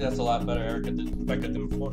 that's a lot better. Erica did, Becca did before.